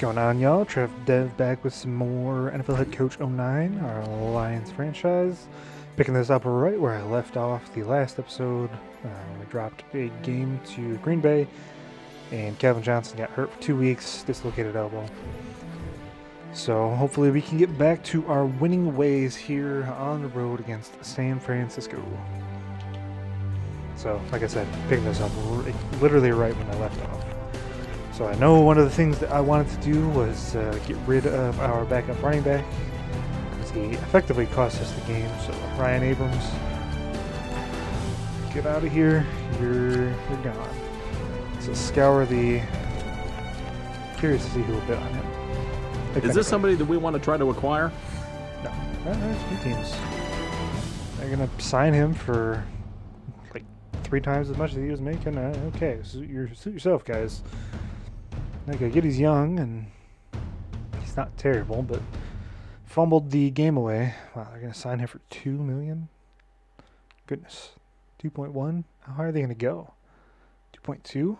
going on, y'all? Trev Dev back with some more NFL Head Coach 09, our Lions franchise. Picking this up right where I left off the last episode. Uh, we dropped a game to Green Bay, and Calvin Johnson got hurt for two weeks, dislocated elbow. So hopefully we can get back to our winning ways here on the road against San Francisco. So, like I said, picking this up literally right when I left off. So I know one of the things that I wanted to do was uh, get rid of our backup running back because he effectively cost us the game. So Ryan Abrams, get out of here. You're you're gone. So scour the. Curious to see who will bid on him. Is this somebody that we want to try to acquire? No, Uh, there's few teams. They're gonna sign him for like three times as much as he was making. Uh, okay, suit, your, suit yourself, guys. Like I get he's young and he's not terrible, but fumbled the game away. Wow, they're gonna sign him for two million. Goodness, two point one. How high are they gonna go? Two point two.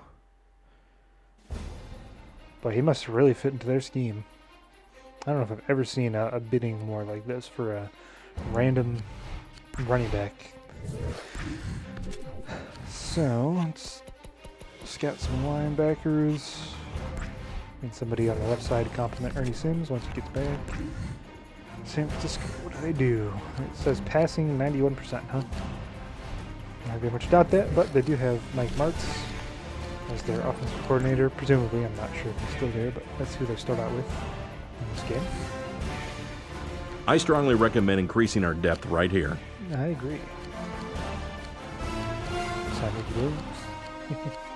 But he must really fit into their scheme. I don't know if I've ever seen a, a bidding more like this for a random running back. So let's scout some linebackers. Need somebody on the left side to complement Ernie Sims once he gets back. San Francisco, what do they do? It says passing 91%, huh? I very much doubt that, but they do have Mike Martz as their offensive coordinator. Presumably, I'm not sure if he's still there, but that's who they start out with in this game. I strongly recommend increasing our depth right here. I agree. Simon Williams.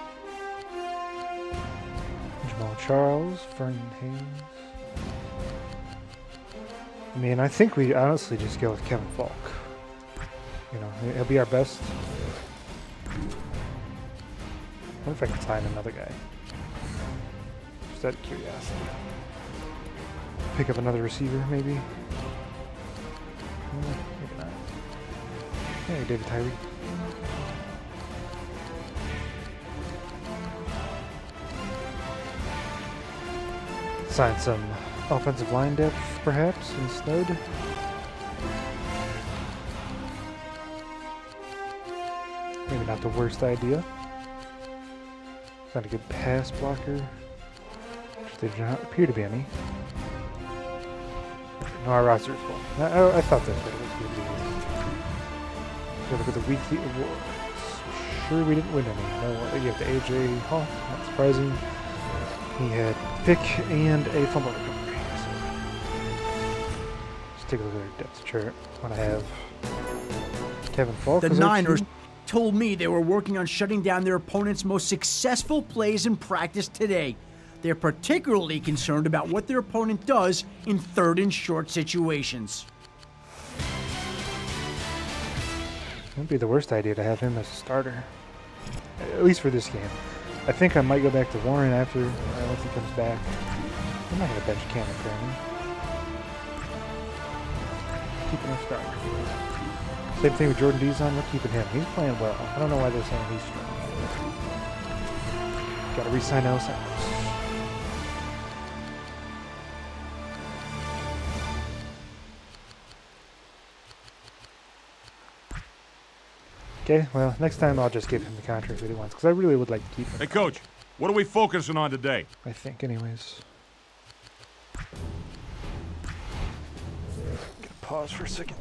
Charles, Vernon Haynes. I mean, I think we honestly just go with Kevin Faulk. You know, he- he'll be our best. Wonder if I can sign another guy? Just out of curiosity. Pick up another receiver, maybe? Maybe not. Hey, David Tyree. Sign some um, offensive line depth, perhaps, instead. Maybe not the worst idea. Not a good pass blocker. There do not appear to be any. No, our roster is full. I, I, thought that was going to be. Go look at the weekly awards. Sure, we didn't win any. No, you have the AJ Hall. Not surprising. He had pick and a fumble recovery. So let's take a look at our depth chart. I have Kevin Faulk. The Niners told me they were working on shutting down their opponent's most successful plays in practice today. They're particularly concerned about what their opponent does in third and short situations. Wouldn't be the worst idea to have him as a starter. At least for this game. I think I might go back to Warren after uh, once he comes back. I'm not gonna bench Cameron Cranley. Keeping him starter. Same thing with Jordan Dizon. We're keeping him. He's playing well. I don't know why they're saying he's strong. Got to re-sign El Okay, well, next time I'll just give him the contract that he wants, because I really would like to keep him. Hey, Coach, what are we focusing on today? I think, anyways. Gonna pause for a second.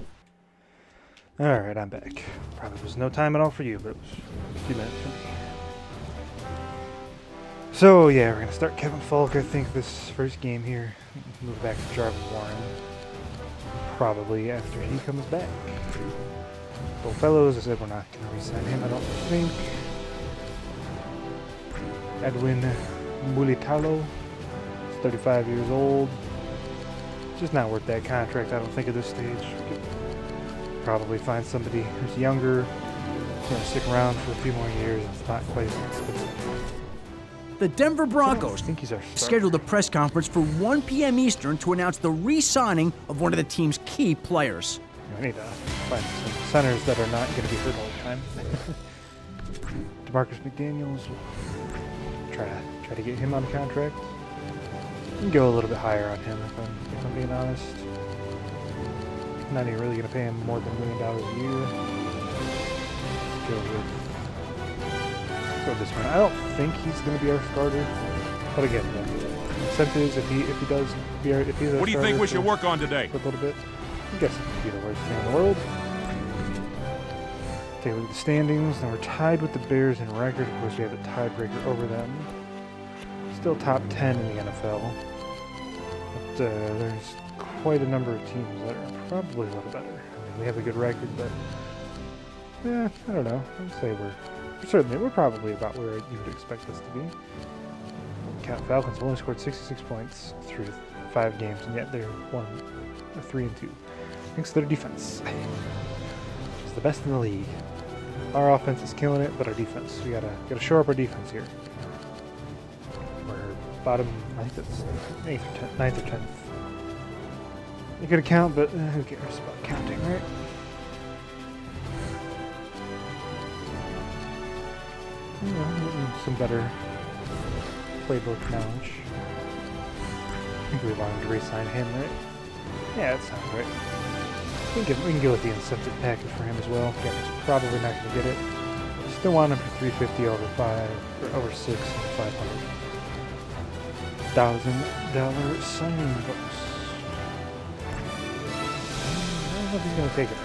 Alright, I'm back. Probably was no time at all for you, but it was a few minutes for me. So, yeah, we're gonna start Kevin Faulk, I think, this first game here. Move back to Jarvis Warren. Probably after he comes back. Both fellows, I said we're not gonna resign him, I don't think. Edwin Mulitalo. 35 years old. Just not worth that contract, I don't think, at this stage. Probably find somebody who's younger, gonna stick around for a few more years. It's not quite as expensive. The Denver Broncos think he's scheduled a press conference for 1 p.m. Eastern to announce the re signing of one of the team's key players. I need to find some centers that are not going to be hurt all the time. Demarcus McDaniels. Try to try to get him on a contract. go a little bit higher on him if I'm, if I'm being honest. Not even really going to pay him more than a million dollars a year. Go with go this one. I don't think he's going to be our starter, but again, the incentives if he if he does be our, if he's our What do you think we should work on today? a little bit. I guess it could be the worst thing in the world. Take a look at the standings. Now we're tied with the Bears in record. Of course, we have a tiebreaker over them. Still top 10 in the NFL. But uh, there's quite a number of teams that are probably a little better. I mean, we have a good record, but yeah, I don't know. I'd say we're certainly we're probably about where you would expect us to be. Count Falcons only scored 66 points through five games, and yet they're one, three and two. Thanks to their defense, it's the best in the league. Our offense is killing it, but our defense, we gotta gotta shore up our defense here. We're bottom, I think eighth or tenth, ninth or tenth. You could count, but uh, who cares about counting, right? Some better playbook knowledge. I think we wanted to re-sign him, right? Yeah, that sounds right. We can, we can go with the incentive package for him as well. Yeah, he's probably not going to get it. Still want him for 350 over five, or over six, and 500 thousand dollar signing bonus. I don't know if he's going to take it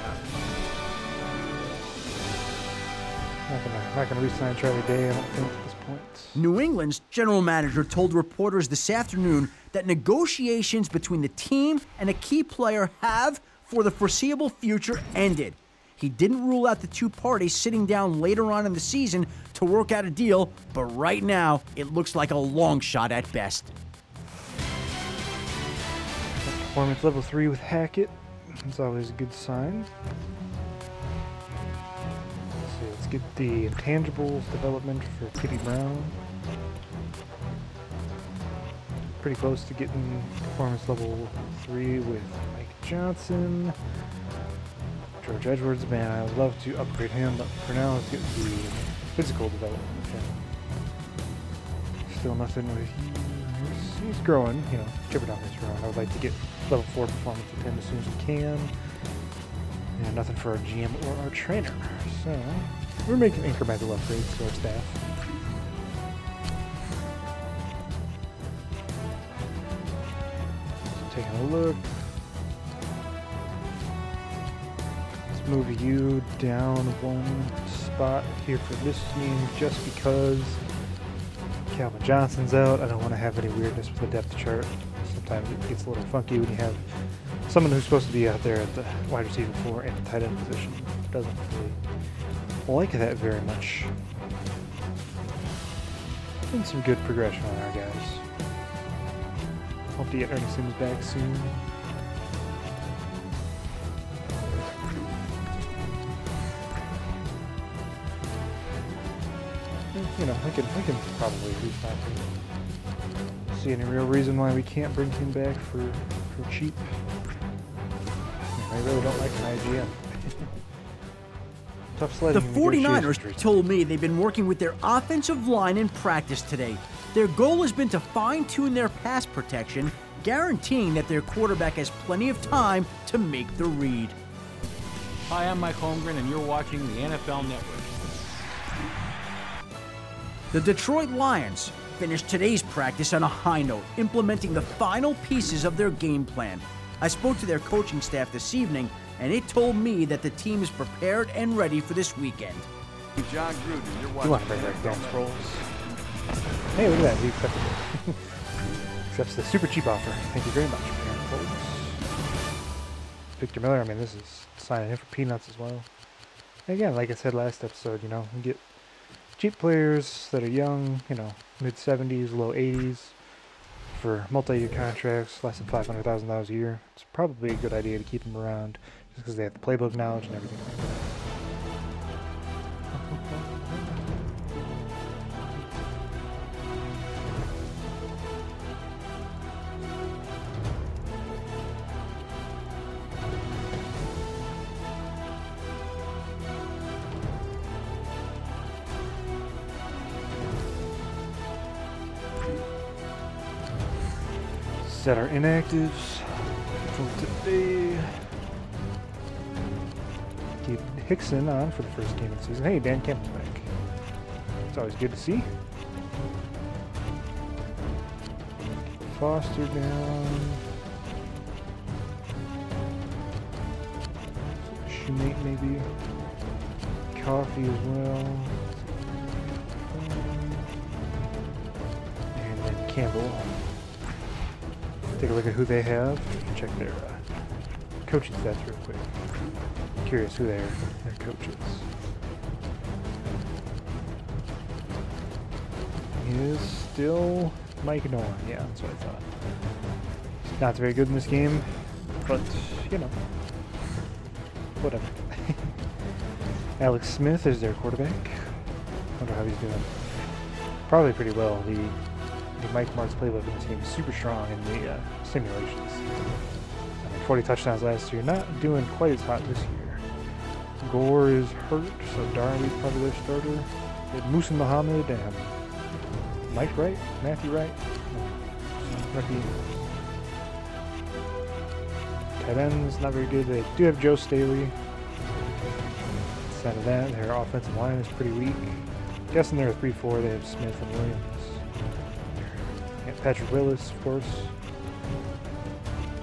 not. Gonna, not gonna re-sign Charlie Day, I don't think at this point. New England's general manager told reporters this afternoon that negotiations between the team and a key player have, for the foreseeable future, ended. He didn't rule out the two parties sitting down later on in the season to work out a deal, but right now it looks like a long shot at best. Performance level 3 with Hackett. That's always a good sign. Let's get the intangibles development for Kitty Brown. Pretty close to getting performance level 3 with Johnson. George Edwards, man, I would love to upgrade him, but for now let's get the physical development him. Still nothing with he's, growing, you know, Chipper is growing. I would like to get level 4 performance with him as soon as we can. And nothing for our GM or our trainer. So, we're making incremental upgrades to our staff. Taking a look. Move you down one spot here for this team just because Calvin Johnson's out. I don't want to have any weirdness with the depth chart. Sometimes it gets a little funky when you have someone who's supposed to be out there at the wide receiver four and the tight end position. Doesn't really like that very much. And some good progression on our guys. Hope to get Ernie Sims back soon. Know, I can, I can probably re-sign him. See any real reason why we can't bring him back for, for cheap? I really don't like my IGM. Tough sledding. The 49ers told me they've been working with their offensive line in practice today. Their goal has been to fine tune their pass protection, guaranteeing that their quarterback has plenty of time to make the read. Hi, I'm Mike Holmgren, and you're watching the NFL Network. The Detroit Lions finished today's practice on a high note, implementing the final pieces of their game plan. I spoke to their coaching staff this evening, and it told me that the team is prepared and ready for this weekend. Jon Gruden, you're You want to bring back Dan Sproles? Hey, look at that. He accepted it. Accepts the super cheap offer. Thank you very much, Dan Sproles. Victor Miller, I mean, this is signing him for peanuts as well. Again, like I said last episode, you know, we get cheap players that are young, you know, mid 70s, low 80s, for multi-year contracts, less than $500,000 a year. It's probably a good idea to keep them around just because they have the playbook knowledge and everything like that. Set our inactives for today. Keep Hickson on for the first game of the season. Hey, Dan Campbell's back. It's always good to see. Foster down. Shoemate maybe. Coffee as well. And then Campbell. Take a look at who they have. Check their uh, coaching stats real quick. Curious who their their coach is. He is still Mike Nolan. Yeah, that's what I thought. Not very good in this game, but you know, whatever. Alex Smith is their quarterback. Wonder how he's doing. Probably pretty well. The the Mike Martz playbook in this game is super strong in the uh, simulations. I mean, 40 touchdowns last year, not doing quite as hot this year. Gore is hurt, so Darby's probably their starter. They had Musa Muhammad and Mike Wright, Matthew Wright, rookie. Tight ends, not very good. They do have Joe Staley. Outside of that, their offensive line is pretty weak. Guessing they're a 3-4, they have Smith and Williams. Patrick Willis, of course.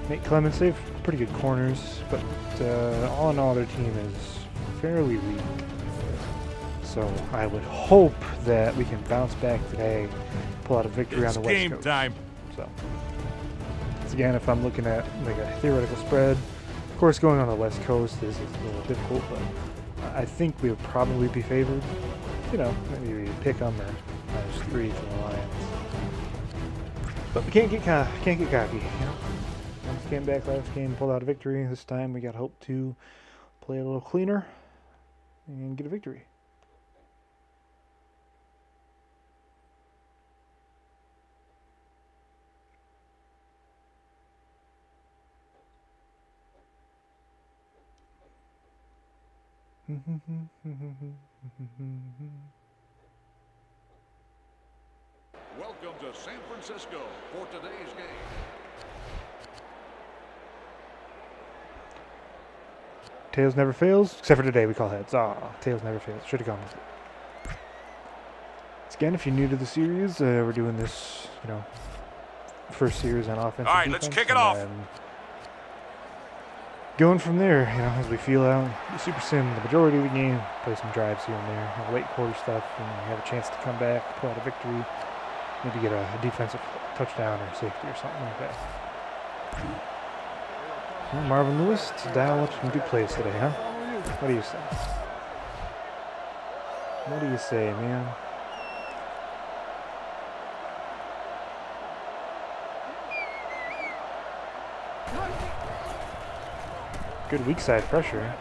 Nate Clements, they have pretty good corners, but uh, all in all, their team is fairly weak. So I would hope that we can bounce back today, pull out a victory It's on the West game Coast. time. So, once again, if I'm looking at like a theoretical spread, of course, going on the West Coast is, is a little difficult, but I think we would probably be favored. You know, maybe we pick them or minus three for the Lions. But we can't get can't get cocky. You know, came back last game, pulled out a victory. This time we got hope to play a little cleaner and get a victory. Welcome to San Francisco for today's game. Tails never fails, except for today we call heads. Ah, Tails never fails. Should have gone with it. Once again, if you're new to the series, uh, we're doing this, you know, first series on offense. All and right, let's kick it off. then Going from there, you know, as we feel out the Super Sim the majority of the game, play some drives here and there, late quarter stuff, and you have a chance to come back, pull out a victory, maybe get a, a defensive touchdown or safety or something like that. Well, Marvin Lewis to dial up some good plays today, huh? What do you say? What do you say, man? Good weak side pressure.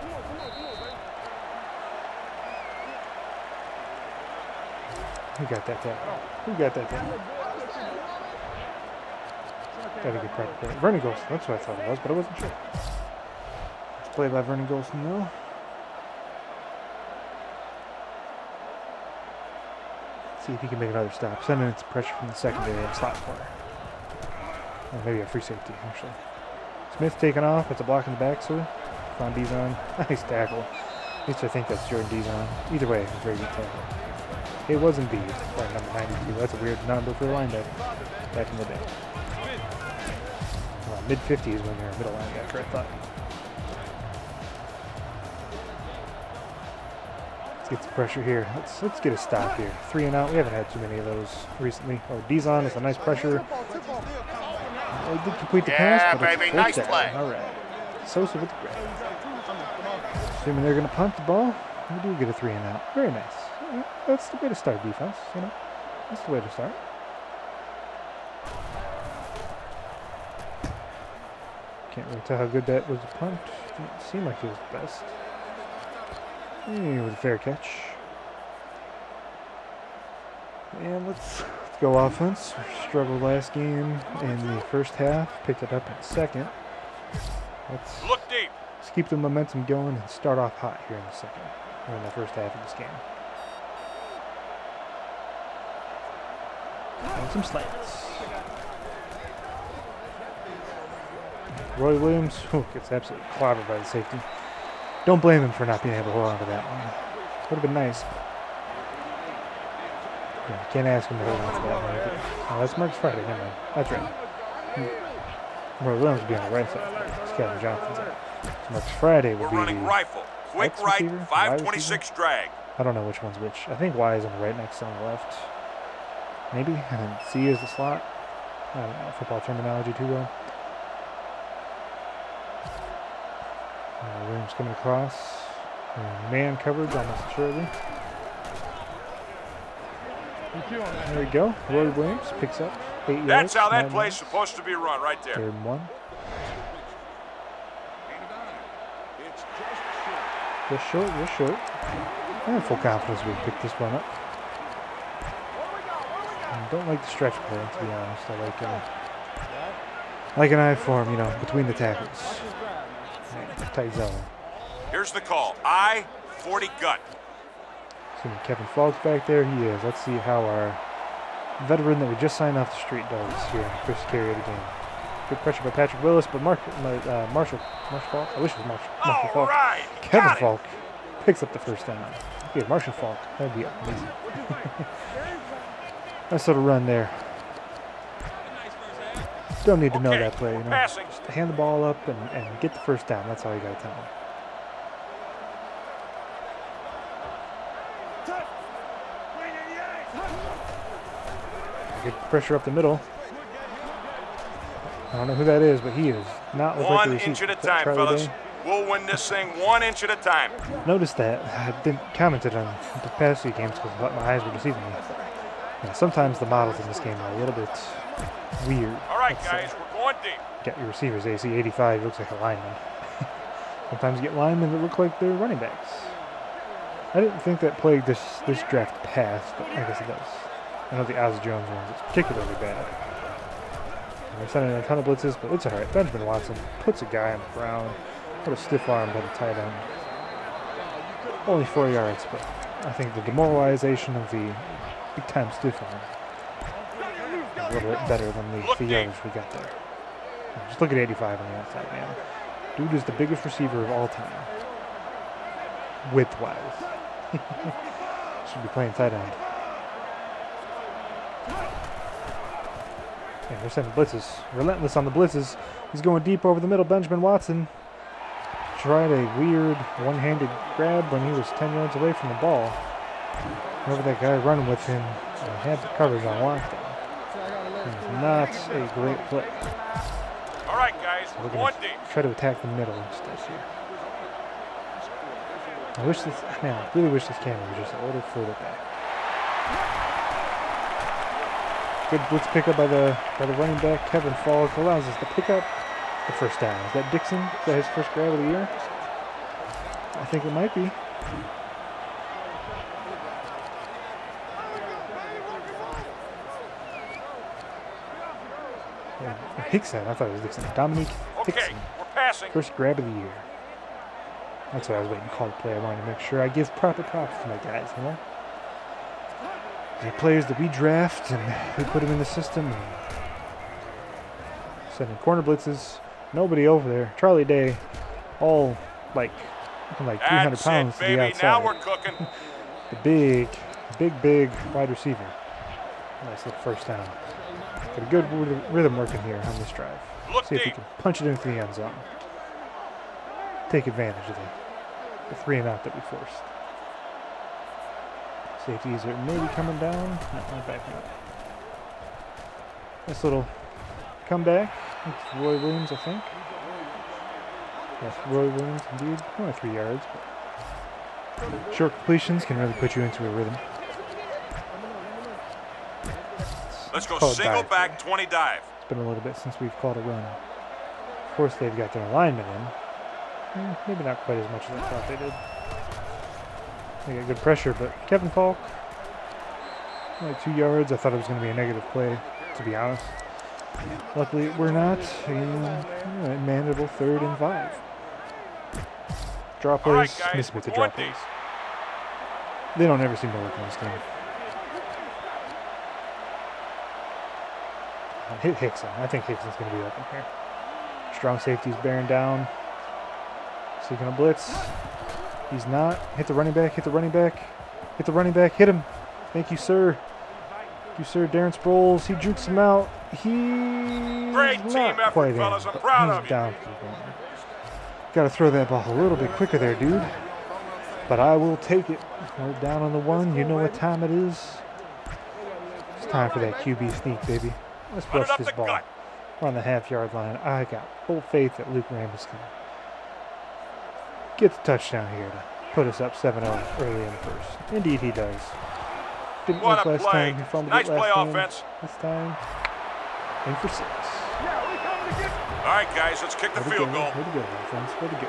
Who got that tackle? Who got that tackle? Gotta get proper credit. Vernon Golson, that's what I thought it was, but I wasn't sure. It's played by Vernon Golson, though. See if he can make another stop. Sending its pressure from the secondary and slot corner. Or maybe a free safety, actually. Smith taking off. It's a block in the back, sir. Von Dizon. Nice tackle. At least I think that's Jordan Dizon. Either way, very good tackle. It was indeed by number 92. That's a weird number for a linebacker back in the day. Uh, Mid 50s when you're a middle linebacker, I thought. Let's get some pressure here. Let's let's get a stop here. Three and out. We haven't had too many of those recently. Oh, Dizon is a nice pressure. Did complete the Yeah, pass, but baby, nice play. All right. Sosa with the grab. Assuming they're going to punt the ball, we do get a three and out. Very nice. That's the way to start defense, you know. That's the way to start. Can't really tell how good that was a punt. Didn't seem like it was the best. Eh, It was a fair catch. And let's, let's go offense. We struggled last game in the first half. Picked it up in the second. Let's Look deep. Let's keep the momentum going and start off hot here in the second, or in the first half of this game. And some slants. Roy Williams whew, gets absolutely clobbered by the safety. Don't blame him for not being able to hold on to that one. Would have been nice. Yeah, can't ask him to hold on to that one. Oh, that's Marcus Friday. Never mind. That's right. Hmm. Roy Williams would be on the right side. It's Kevin Johnson's out. So Marcus Friday We're would be running the rifle. Quick right, receiver? 526 drag. I don't know which one's which. I think Y is on the right, next on the left. Maybe. And then C is the slot. I don't know football terminology too well. Uh, Williams coming across. And man coverage almost assuredly. There we go. Roy Williams picks up eight yards. That's how that play's supposed to be run right there. Third and one. It's just short. Just short, just short. I have full confidence we pick this one up. I don't like the stretch play, to be honest. I like uh, like an eye form, you know, between the tackles. Tight zone. Here's the call. I 40 gut. See Kevin Faulk's back there. He is. Let's see how our veteran that we just signed off the street does here first carry of the game. Good pressure by Patrick Willis, but Mark, uh, Marshall, Marshall Faulk. I wish it was Marshall, Marshall Faulk. right. Kevin Faulk picks up the first down. Yeah, Marshall Faulk. That'd be amazing. nice little run there. Don't need to know Okay, that play, you know. Just hand the ball up and, and get the first down. That's all you got to tell them. Good pressure up the middle. I don't know who that is, but he is not look like One the inch at a time, Charlie fellas. Day? We'll win this thing one inch at a time. noticed that. I didn't commented on the past few games because my eyes were deceiving me. Yeah, sometimes the models in this game are a little bit weird. All right, let's say. guys, we're going deep. Got your receivers AC 85 looks like a lineman. sometimes you get linemen that look like they're running backs. I didn't think that plagued this this draft path, but I guess it does. I know the Oz Jones ones is particularly bad. And They're sending a ton of blitzes, but it's alright. Benjamin Watson puts a guy on the ground. What a stiff arm by the tight end. Only four yards, but I think the demoralization of the big time stiff a little bit better than the, the we got there. Just look at 85 on the outside, man. Dude is the biggest receiver of all time. Width wise. Should be playing tight end. Yeah, they're sending blitzes. Relentless on the blitzes. He's going deep over the middle. Benjamin Watson tried a weird one-handed grab when he was 10 yards away from the ball. Whoever that guy running with him had the coverage on lockdown. It's not a great play. All right, guys, We're we're gonna try to attack the middle instead here. I wish this, man, I really wish this camera was just a little further back. Good blitz pickup by the by the running back Kevin Faulk allows us to pick up the first down. Is that Dixon? Is that his first grab of the year? I think it might be. Yeah, Hickson. I thought it was Dixon. Dominique Okay, Hickson. we're passing. First grab of the year. That's what I was waiting to call the play. I wanted to make sure I give proper props to my guys, you know? The players that we draft and we put them in the system. Sending corner blitzes. Nobody over there. Charlie Day, all like like 300 That's pounds it, to the outside. Now we're cooking. The big, big, big wide receiver. Nice little first down. Got a good rhythm- working here on this drive. Look See if we can punch it into the end zone. Take advantage of the, the three and out that we forced. Safeties are maybe coming down. No, not backing up. Nice little comeback. It's Roy Williams, I think. Yes, Roy Williams indeed. Only three yards, but short completions can really put you into a rhythm. Let's go single dive. back 20 dive. It's been a little bit since we've called a run. Of course, they've got their alignment in. Eh, maybe not quite as much as I thought they did. They got good pressure, but Kevin Faulk, only two yards. I thought it was going to be a negative play, to be honest. Luckily, we're not. And, know, manageable third and five. All plays, right, miss with the we're draw going deep. plays. They don't ever seem to work in this game. Uh, Hit Hickson. I think Hickson's going to be open here. Strong safety's bearing down. Is he gonna blitz? He's not. Hit the running back. Hit the running back. Hit the running back. Hit him. Thank you, sir. Thank you, sir. Darren Sproles. He jukes him out. He. Great team effort, fellas. I'm proud of you. Down. Got to throw that ball a little bit quicker there, dude. But I will take it. We're down on the one. You know what time it is. It's time for that QB sneak, baby. Let's Run rush this the ball. gut. We're on the half yard line. I got full faith that Luke Ramos can get the touchdown here to put us up 7 0 early in the first. Indeed, he does. Didn't What work a last play. time. He fumbled Nice last play time. offense. This time, in for six. All right, guys, let's kick the Way to field go. goal. Way to go, my friends. Way to go.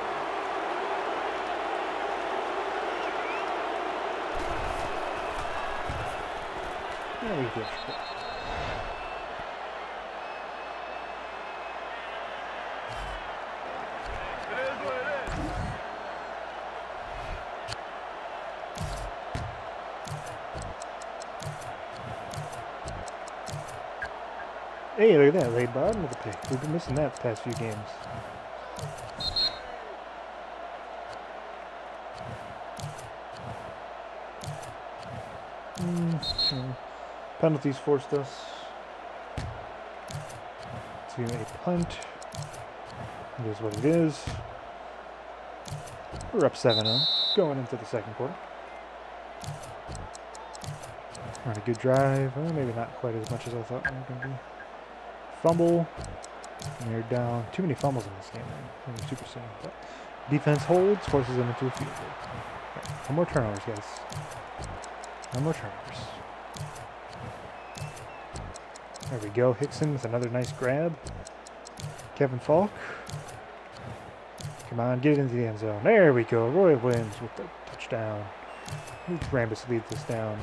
There we go. Hey, look at that. Laid bottom of the pick. We've been missing that the past few games. Mm, mm. Penalties forced us to a punt. It is what it is. We're up 7 0 going into the second quarter. On a good drive. Well, maybe not quite as much as I thought we were going to be. Fumble. And they're down. Too many fumbles in this game. Man. I'm super soon. But defense holds, forces them into a field goal. No more turnovers, guys. No more turnovers. There we go. Hickson with another nice grab. Kevin Faulk. Come on, get it into the end zone. There we go. Roy Williams with the touchdown. Rambus leads us down.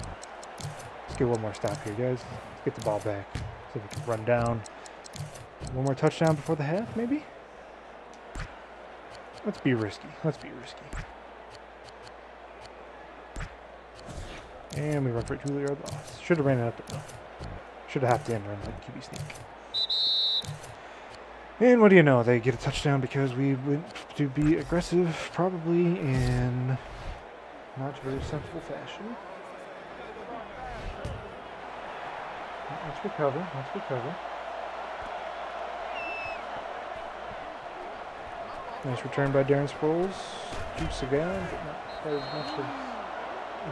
Let's get one more stop here, guys. Let's get the ball back. See if we can run down. One more touchdown before the half, maybe? Let's be risky. Let's be risky. And we run for a two yard loss. Should have ran it up. Should have hopped in and run like QB sneak. And what do you know? They get a touchdown because we went to be aggressive, probably in not very sensible fashion. Let's recover. Let's recover. Nice return by Darren Sproles. Jukes again, but not quite as much of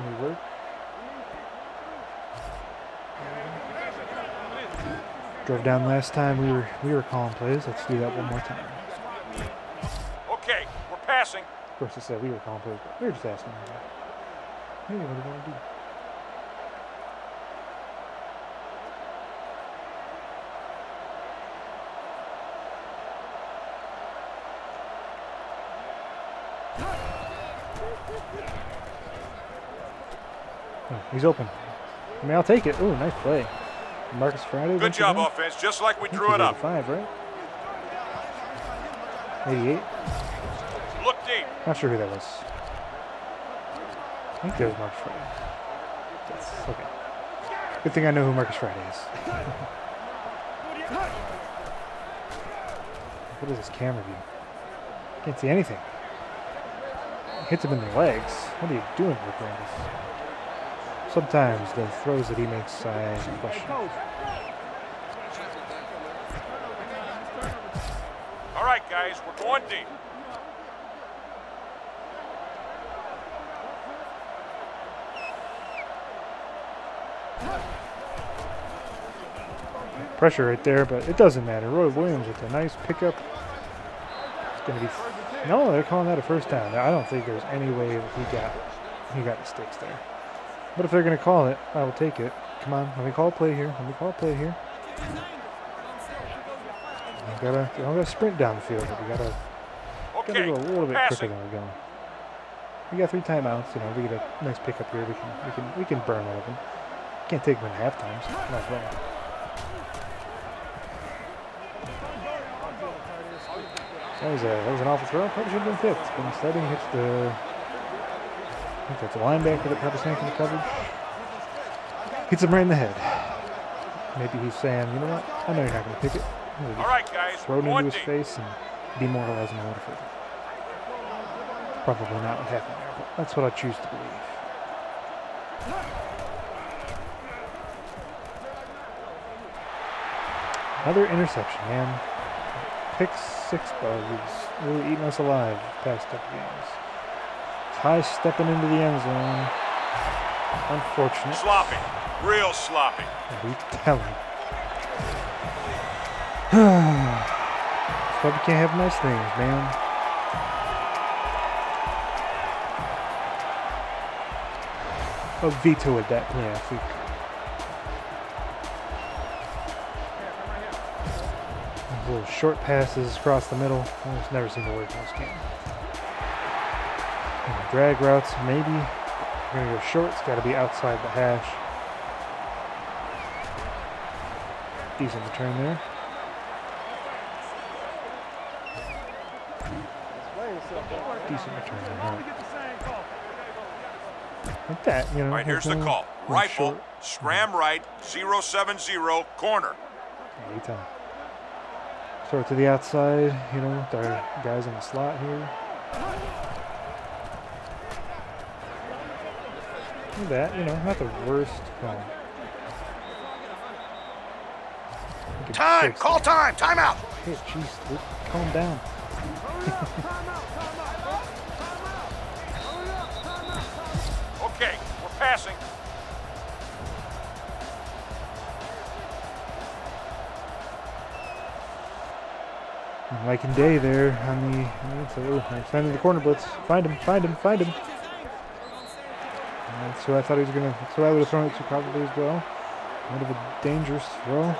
any work. Drove down last time. We were we were calling plays. Let's do that one more time. Okay, we're passing. Of course, I said we were calling plays, but we were just asking. Hey, what do you want to do? Oh, he's open. I mean, I'll take it. Ooh, nice play. Marcus Friday. Good job, again. offense, just like we drew it up. 85, right? 88. Look deep. Not sure who that was. I think that was Marcus Friday. Yes. Okay. Good thing I know who Marcus Friday is. what is this camera view? Can't see anything. Hits him in the legs. What are you doing, Rick Randis? Sometimes the throws that he makes, I question. All right, guys, we're going deep. Pressure right there, but it doesn't matter. Roy Williams with a nice pickup. It's gonna be. No, they're calling that a first down. I don't think there's any way that he got he got the sticks there. But if they're gonna call it, I will take it. Come on, let me call a play here. Let me call a play here. We gotta, we gotta sprint down the field, we gotta, gotta go a little bit quicker passing. than we're going. We got three timeouts. You know, we get a nice pickup here. We can, we can, we can burn one of them. Can't take them in half times. Not well. That was a that was an awful throw. Probably should have been picked. But instead he hits the I think that's a linebacker that probably sank in the coverage. Hits him right in the head. Maybe he's saying, you know what? I know you're not gonna pick it. All right, guys. throw it into his deep. face and demoralize him a little further. Probably not what happened there, but that's what I choose to believe. Another interception, man. Pick six bug is really eating us alive past couple games. High stepping into the end zone. Unfortunate. Sloppy. Real sloppy. We tell him. Probably can't have nice things, man. Oh, vetoed that play, I think. Those short passes across the middle. Almost never seem to work in this game. And drag routes, maybe. We're gonna go short. It's got to be outside the hash. Decent return there. Decent return there. Like that, you know. All right, here's the call. Rifle, short- scram right, 070, corner. Anytime. Throw it to the outside, you know, with our guys in the slot here. Look at that, you know, not the worst call. Time. Call it. time. Timeout. Hey, jeez, calm down. Like in day there on the, I'm sending the corner blitz. Find him, find him, find him. Who I thought he was gonna. Who I would have thrown it to probably as well. Bit of a dangerous throw.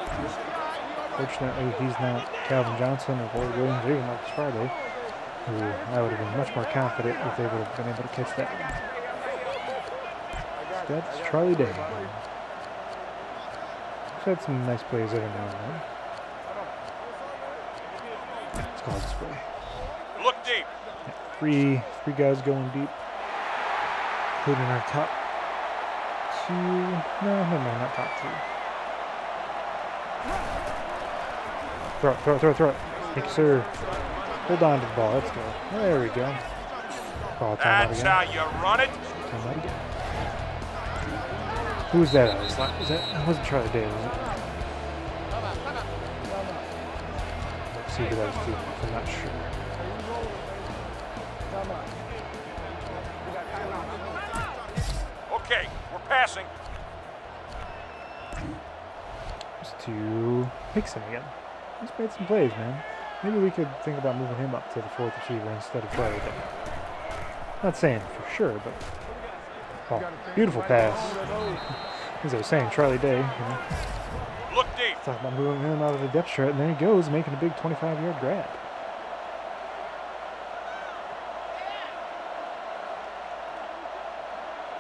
Fortunately, he's not Calvin Johnson or Roy Williams or even Marcus Friday, who I would have been much more confident if they would have been able to catch that That's Charlie Day. He's had some nice plays every now and then. Let's go this way. Look deep. Three, three guys going deep, including our top two. No, no, no, not top two. Throw it, throw it, throw it, throw it. Thank you, sir. Hold on to the ball. Let's go. There we go. Timeout That's how you run it. Timeout again. Who was that? I was like, was that? It wasn't Charlie Day, was it? Let's see who that was to. I'm not sure. Okay, we're passing. Just to Hickson again. He's made some plays, man. Maybe we could think about moving him up to the fourth receiver instead of Day. Not saying for sure, but oh, beautiful pass. As I was saying, Charlie Day. You know. Talking about moving him out of the depth chart, and there he goes, making a big 25-yard grab.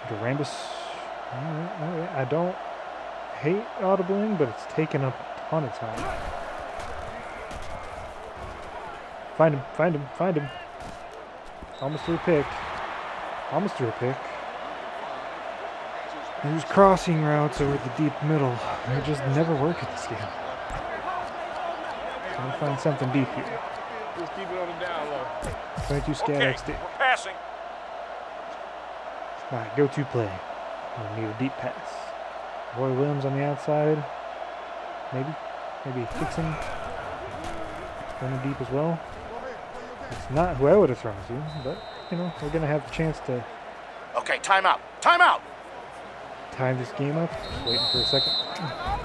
Durambus. Oh, oh, alright, alright. I don't hate audibling, but it's taken up a ton of time. Find him, find him, find him. Almost threw a pick. Almost threw a pick. These crossing routes over the deep middle, they just never work at this game. Trying to find something deep here. Just keep it on the down low. 22 scat Okay, XD. we're passing. My go-to play. We need a deep pass. Roy Williams on the outside. Maybe. Maybe Hickson. Running deep as well. It's not who I would have thrown to, but, you know, we're going to have the chance to Okay, timeout. Timeout. Time this game up. Just waiting for a second.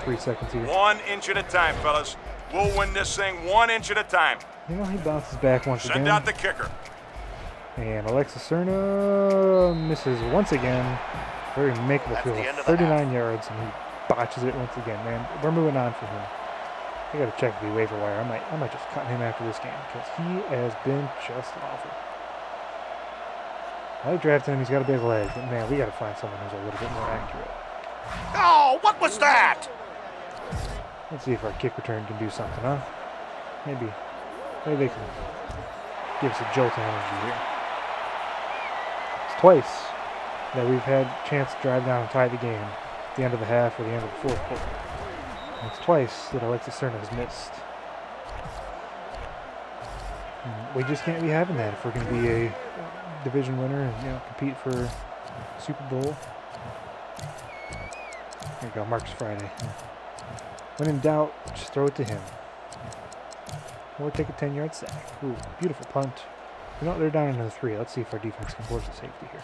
Three seconds here. One inch at a time, fellas. We'll win this thing one inch at a time. You know, he bounces back once Send again. out the kicker. And Alexis Cerna misses once again. Very makeable field. the end 39 yards, and he botches it once again, man. We're moving on for him. I gotta check the waiver wire. I might, I might just cut him after this game because he has been just awful. I like drafting him. He's got a big leg, but man, we gotta find someone who's a little bit more accurate. Oh, what was that? Let's see if our kick return can do something, huh? Maybe, maybe they can give us a jolt of energy here. It's twice that we've had a chance to drive down and tie the game at the end of the half or the end of the fourth quarter. And it's twice that Alexis Cerna has missed. And we just can't be having that if we're going to be a division winner and you know compete for Super Bowl. There you go, Marcus Friday. When in doubt, just throw it to him. Or take a 10 yard sack. Ooh, beautiful punt. You know, they're down into the three. Let's see if our defense can force a safety here.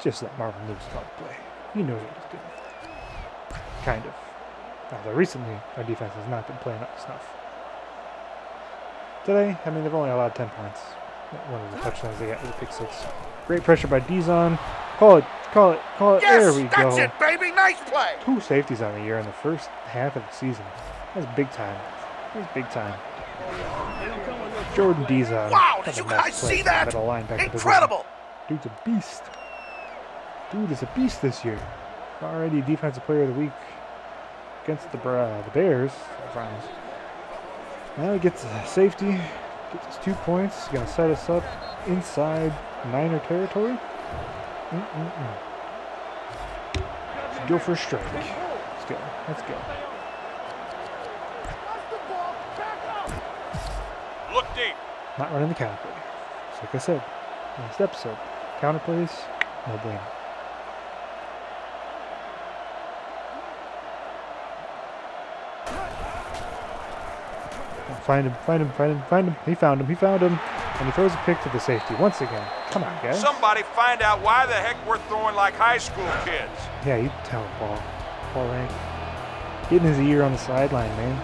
Just let Marvin Lewis the play. He knows what he's doing. Kind of. Although recently, our defense has not been playing up to snuff. Today, I mean, they've only allowed 10 points. One of the touchdowns they got with a pick six. Great pressure by Dizon. Call it, call it, call it. there we that's go. it, baby. Nice play. Two safeties on the year in the first half of the season. That's big time. That's big time. Jordan Dizon. Wow, did you nice guys see that? middle linebacker position. Incredible. Dude's a beast. Dude is a beast this year. Already defensive player of the week against the Bra- the Bears. the Browns. Now he gets a safety, gets us two points. He's gonna set us up inside Niner territory. Mm-mm-mm. Should go for a strike. Let's go. Let's go. Look deep. Not running the counter play. Just like I said last episode. Counter plays, no blame. Find him, find him, find him, find him. He found him, he found him. And he throws a pick to the safety once again. Come on, guys. Somebody find out why the heck we're throwing like high school kids. Yeah, you tell him, Paul. Paul Lang. Getting his ear on the sideline, man.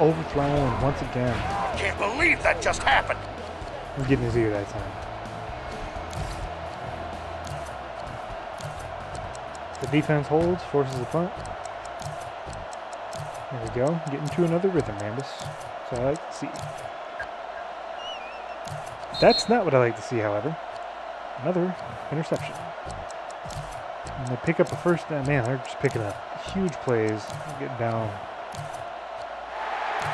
Overthrown once again. I can't believe that just happened. I'm getting his ear that time. The defense holds, forces the punt. We go. Getting to another rhythm, Rambus. So I like to see. That's not what I like to see, however. Another interception. And they pick up a first down. Man, they're just picking up huge plays. Get down.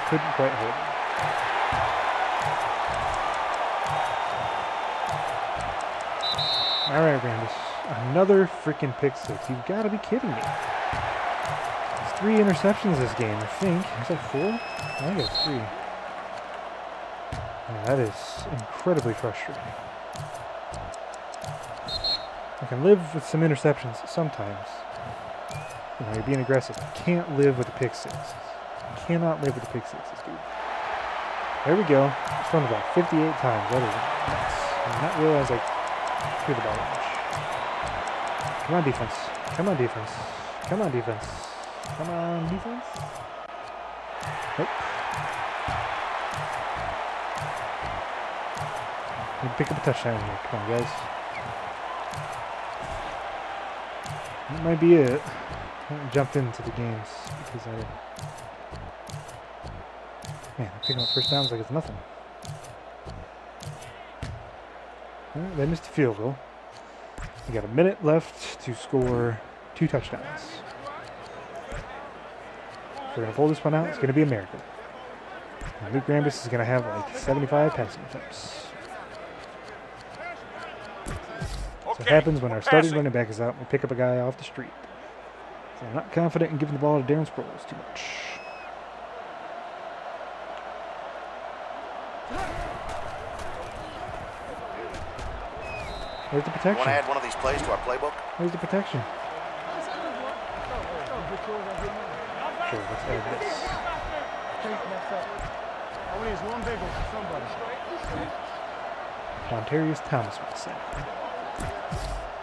Couldn't quite hold. All right, Rambus. Another freaking pick six. You've got to be kidding me. Three interceptions this game, I think. Is that four? I think it's three. Man, that is incredibly frustrating. I can live with some interceptions sometimes. You know, you're being aggressive. I can't live with the pick sixes. Cannot live with the pick sixes, dude. There we go. It's thrown about 58 times. That is nuts. I did not realize I threw the ball much. Come on, defense. Come on, defense. Come on, defense. Come on, defense. Nope. Pick up a touchdown here. Come on, guys. That might be it. I jumped into the games because I. Man, I'm picking up first downs like it's nothing. Alright, they missed a field goal. We got a minute left to score two touchdowns. If we're going to pull this one out, it's going to be a miracle. And Luke Rambus is going to have like 75 passing attempts. So it happens when our starting running back is out we pick up a guy off the street. So I'm not confident in giving the ball to Darren Sproles too much. Where's the protection? Want protection? to add one of these plays to our playbook? Where's the protection? Sure, let's add this. Only is one big one somebody. Thomas with the sack.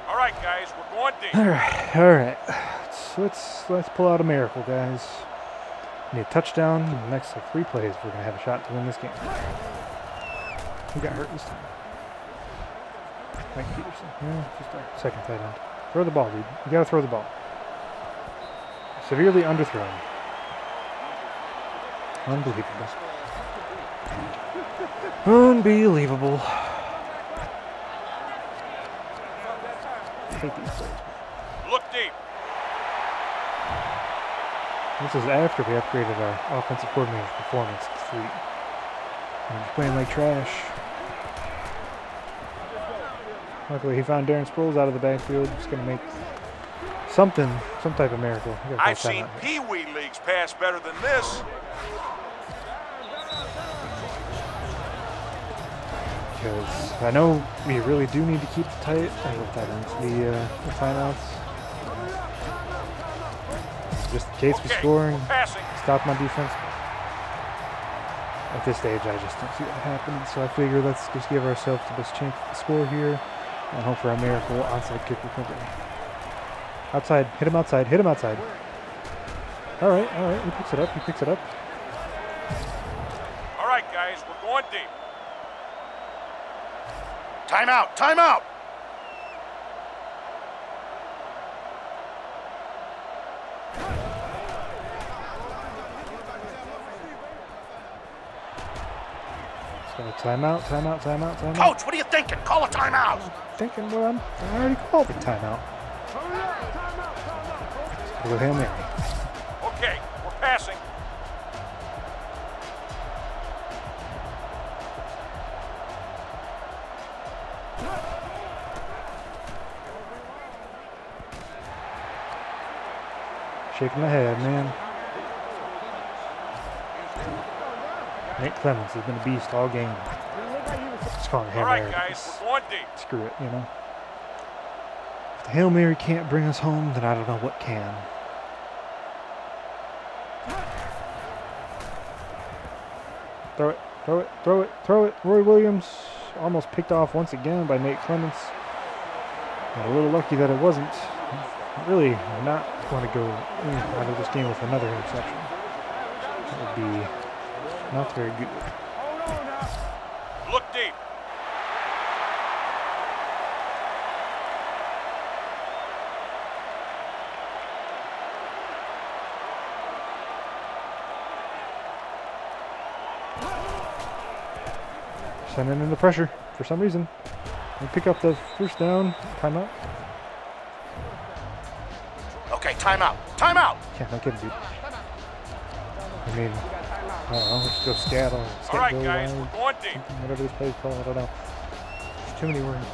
All right, guys, we're going deep. All right, all right. Let's let's, let's pull out a miracle, guys. Need a touchdown in the next like three plays. We're gonna have a shot to win this game. Who got hurt this time? Mike Peterson. Yeah, just our second tight end. Throw the ball, dude. You gotta throw the ball. Severely underthrown. Unbelievable. Unbelievable. I hate these plays. Look deep. This is after we upgraded our offensive coordinator's performance. And he's playing like trash. Luckily, he found Darren Sproles out of the backfield. He's going to make something, some type of miracle. I've seen. Pee Wee leagues pass better than this. Because I know we really do need to keep it tight. I hope that ends the, uh, the timeouts. Just in case we Okay, score and we're stop my defense. At this stage, I just don't see that happening. So I figure let's just give ourselves the best chance to score here and hope for a miracle onside kick recovery. Outside, hit him outside, hit him outside. All right, all right, he picks it up, he picks it up. All right, guys, we're going deep. Timeout, timeout. So timeout, timeout, timeout, timeout. Coach, what are you thinking? Call a timeout. thinking, well, I'm, I already called the timeout. With Hail Mary. Okay, we're passing. Shaking my head, man. Nate Clements has been a beast all game. Just calling Hail All right, Mary. guys, because deep. Screw it, you know. If the Hail Mary can't bring us home, then I don't know what can. Throw it, throw it, throw it, throw it. Roy Williams almost picked off once again by Nate Clements. And a little lucky that it wasn't. Really not want to go mm, out of this game with another interception. That would be not very good. Look deep. Sending in the pressure for some reason. We pick up the first down. Timeout. Timeout, timeout. Yeah, no kidding, dude. I mean, I don't know. Let's go scat on All right, guys, line, we're going deep. whatever this play's called. I don't know. There's too many words.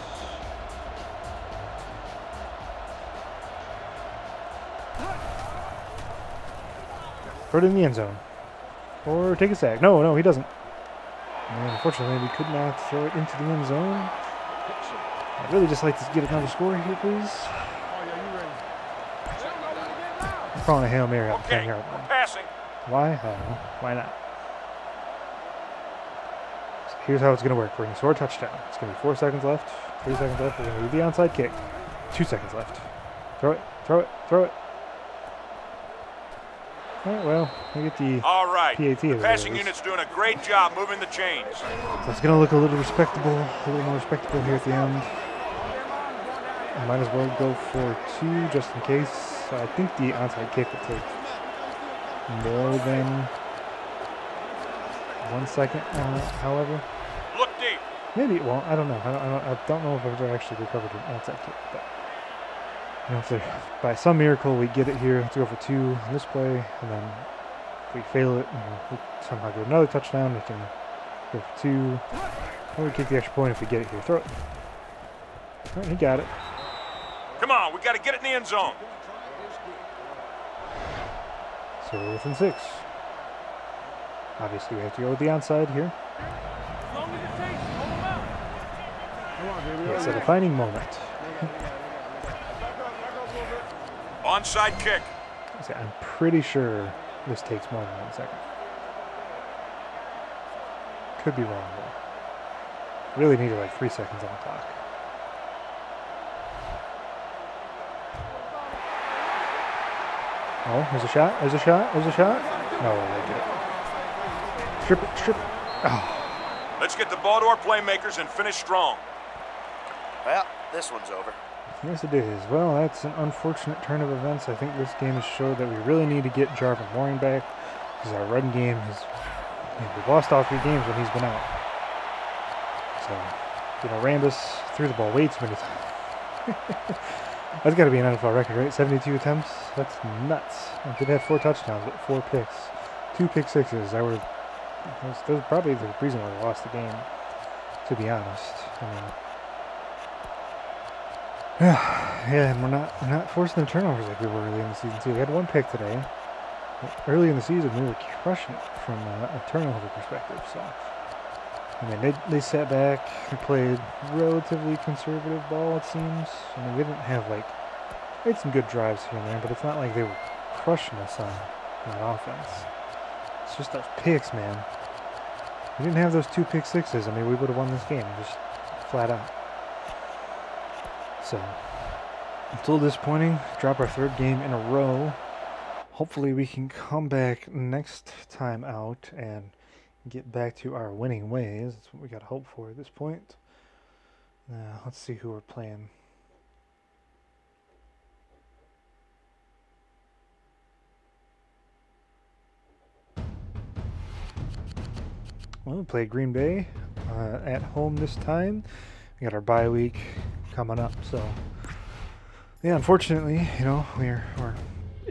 Throw it in the end zone. Or take a sack. No, no, he doesn't. And unfortunately, we could not throw it into the end zone. I'd really just like to get another score here, please. Calling a Hail Mary on the 10 Okay, yard passing. Why? I. Why not? So here's how it's going to work. We're going to score a touchdown. It's going to be four seconds left, three seconds left. We're going to do the onside kick. Two seconds left. Throw it, throw it, throw it. All right, well, we get the. All right. PAT the passing there. unit's doing a great job moving the chains. So it's going to look a little respectable, a little more respectable here at the end. I might as well go for two just in case. I think the onside kick will take more than one second, uh, however. Look deep. Maybe it won't. I don't know. I don't, I don't, I don't know if I've ever actually recovered an onside kick. But you know, if there, by some miracle we get it here, let's go for two on this play, and then if we fail it, you know, we somehow get another touchdown, we can go for two. Or we kick the extra point if we get it here. Throw it. All right, he got it. Come on, we got to get it in the end zone. So we're within six. Obviously, we have to go with the onside here. It's a defining moment. Onside kick. I'm pretty sure this takes more than one second. Could be wrong though. Really needed like three seconds on the clock. Oh, there's a shot. There's a shot. There's a shot. No, they get it. Strip it. Strip it. Oh, Let's get the ball to our playmakers and finish strong. Well, this one's over. yes, it is. Well, that's an unfortunate turn of events. I think this game has showed that we really need to get Jarvin Mooring back because our run game has. you know, we've lost all three games when he's been out. So, you know, Rambus threw the ball way too many times. That's got to be an NFL record, right? 72 attempts? That's nuts. I did have four touchdowns, but four picks. Two pick sixes. That were, those, probably the reason why we lost the game, to be honest. I mean, Yeah, and we're not we're not forcing the turnovers like we were early in the season too. We had one pick today. Early in the season, we were crushing it from a, a turnover perspective. So, I mean, they they sat back, they played relatively conservative ball. It seems. I mean, we didn't have like we had some good drives here and there, but it's not like they were crushing us on that offense. It's just those picks, man. We didn't have those two pick sixes. I mean, we would have won this game just flat out. So, it's a little disappointing. Drop our third game in a row. Hopefully, we can come back next time out and get back to our winning ways. That's what we got to hope for at this point. Now, let's see who we're playing. Well, we play Green Bay uh, at home this time. We got our bye week coming up, so yeah. Unfortunately, you know, we're we're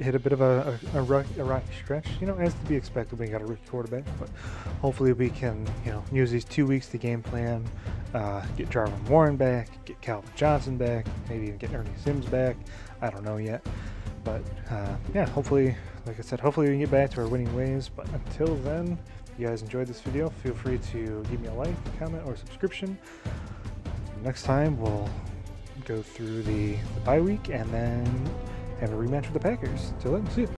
hit a bit of a a, a, rock, a rocky stretch. You know, as to be expected. We got a rookie quarterback, but hopefully we can you know use these two weeks to game plan, uh, get Jarvin Warren back, get Calvin Johnson back, maybe even get Ernie Sims back. I don't know yet, but uh, yeah. Hopefully, like I said, hopefully we can get back to our winning ways. But until then you guys enjoyed this video, feel free to give me a like, comment, or subscription. Next time, we'll go through the, the bye week and then have a rematch with the Packers. Till then, see you.